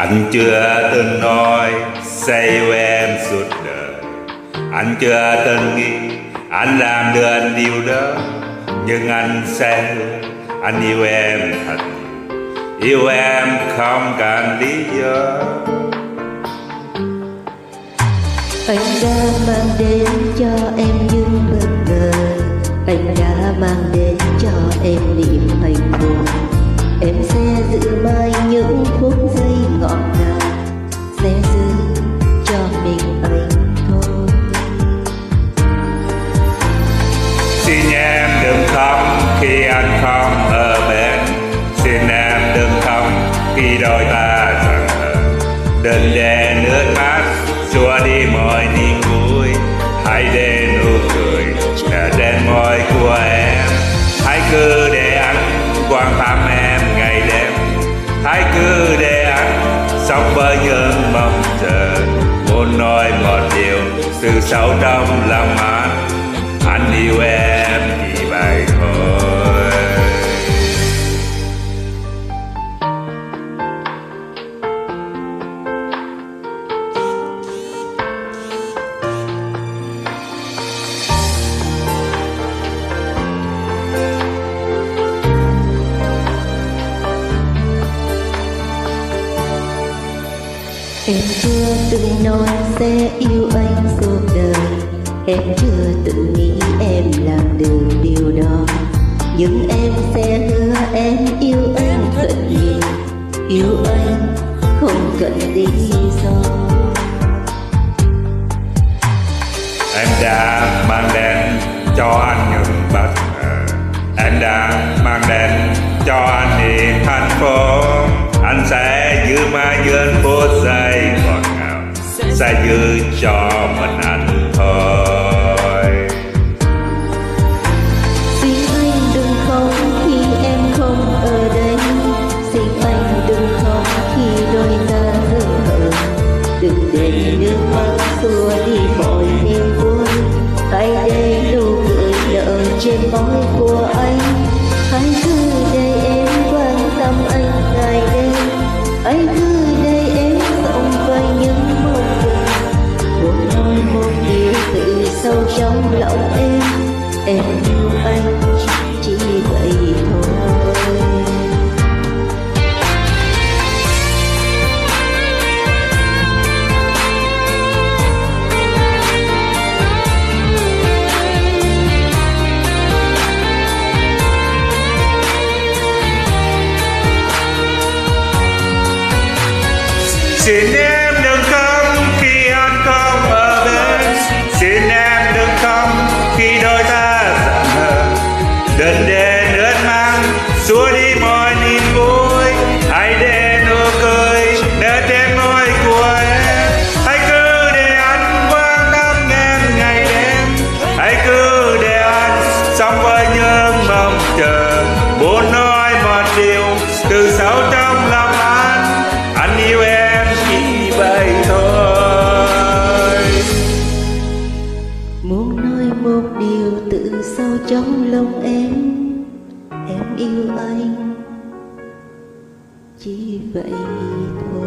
anh chưa từng nói say yêu em suốt đời. Anh chưa từng nghĩ anh làm được anh điều đó. Nhưng anh sẽ anh yêu em thật yêu em không cần lý do. Anh đã mang đến cho em những bất ngờ. Anh đã mang đến cho em niềm hạnh phúc. Đôi ta rằng hờn đừng để nước mắt xua đi mọi niềm vui. Hãy để nụ cười nở trên môi của em. Hãy cứ để anh quan tâm em ngày đêm. Hãy cứ để anh sống với những mong chờ. Muốn nói một điều từ sâu trong lòng anh. Anh yêu em. Em chưa từng nói sẽ yêu anh suốt đời. Em chưa từng nghĩ em làm được điều đó. Nhưng em sẽ hứa em yêu anh thật nhiều. Yêu anh, không cần lý do. Em đã mang đến cho anh những bất ngờ em đã mang đến cho anh niềm hạnh phúc. Anh sẽ giữ mãi những phút giây. Ta giữ cho mình anh thôi Em. Yêu anh chỉ vậy thôi. Xin sâu trong lòng em Em yêu anh. Chỉ vậy thôi.